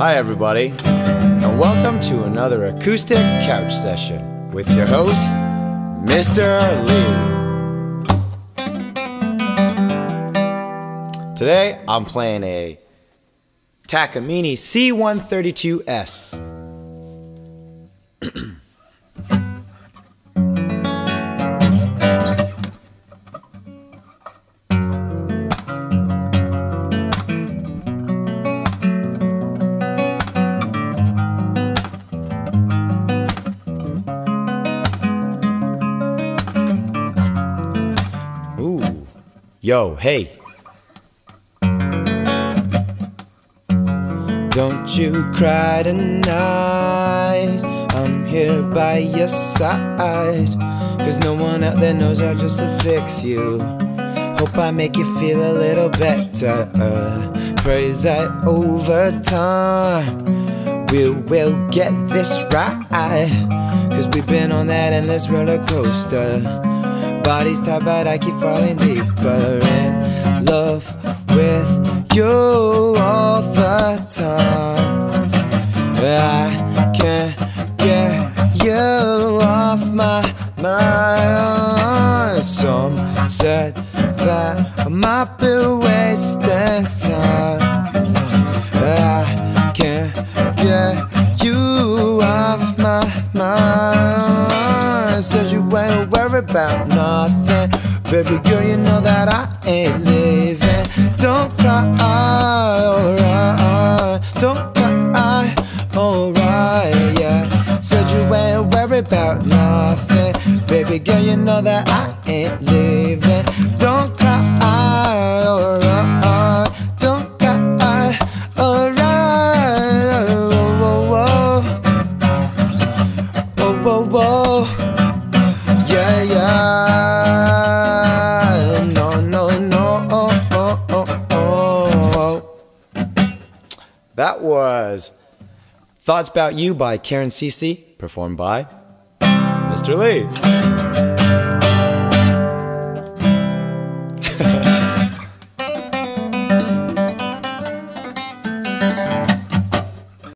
Hi, everybody, and welcome to another acoustic couch session with your host, Mr. Lee. Today, I'm playing a Takamine C132S. yo, hey. Don't you cry tonight. I'm here by your side. Cause no one out there knows how just to fix you. Hope I make you feel a little better. Pray that over time we will get this right. Cause we've been on that endless roller coaster. Bodies tied, but I keep falling deeper in love with you all the time. I can't get you off my mind. Some said that I might be wasting time. I can't get you off my mind. Ain't worried about nothing. Baby girl, you know that I ain't leaving. Don't cry, alright. Don't cry, alright, yeah. Said you ain't worried about nothing. Baby girl, you know that I ain't leaving. That was Thoughts About You by Karencici, performed by Mr. Lee.